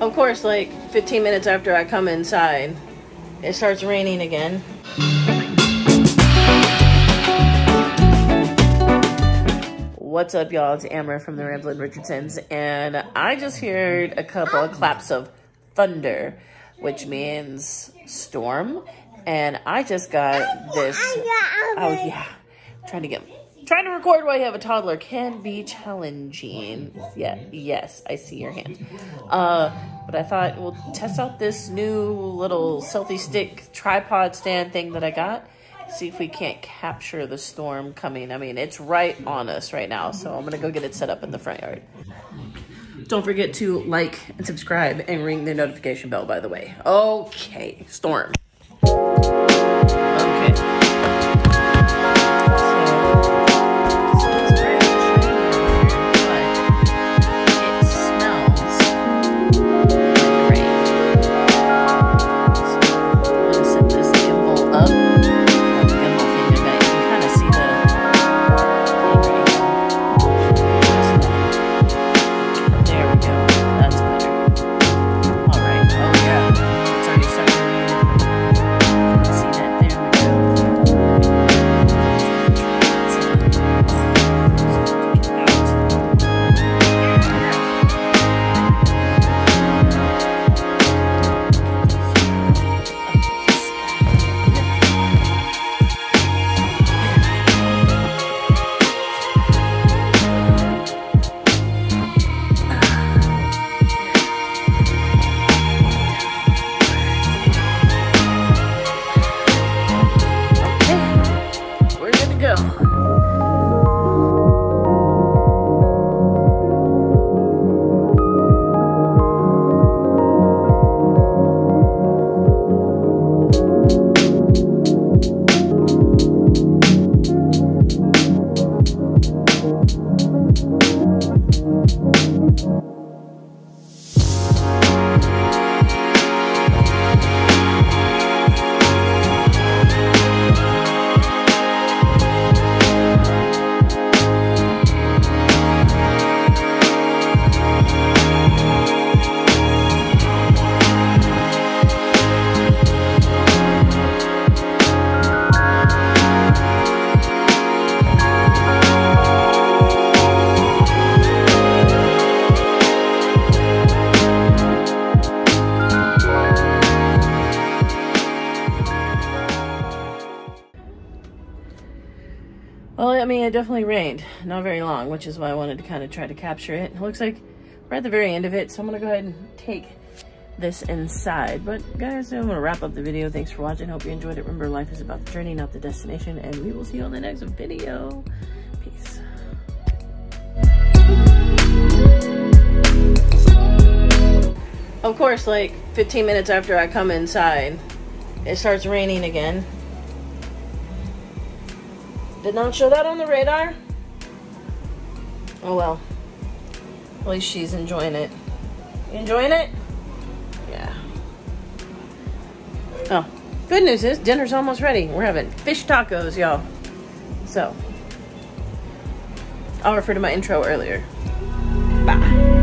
Of course, like 15 minutes after I come inside, it starts raining again. What's up, y'all? It's Amber from the Ramblin' Richardsons, and I just heard a couple of claps of thunder, which means storm. And I just got this. Oh yeah, trying to get trying to record while you have a toddler can be challenging. Yeah, yes, I see your hand. Uh, but I thought we'll test out this new little selfie stick tripod stand thing that I got. See if we can't capture the storm coming. I mean, it's right on us right now, so I'm gonna go get it set up in the front yard. Don't forget to like and subscribe and ring the notification bell, by the way. Okay, storm. Well, I mean, it definitely rained. Not very long, which is why I wanted to kind of try to capture it. It looks like we're at the very end of it, so I'm to go ahead and take this inside. But guys, I'm to wrap up the video. Thanks for watching. Hope you enjoyed it. Remember, life is about the journey, not the destination. And we will see you on the next video. Peace. Of course, like 15 minutes after I come inside, it starts raining again. Did not show that on the radar. Oh well. At least she's enjoying it. You enjoying it? Yeah. Oh, good news is dinner's almost ready. We're having fish tacos, y'all. So, I'll refer to my intro earlier. Bye.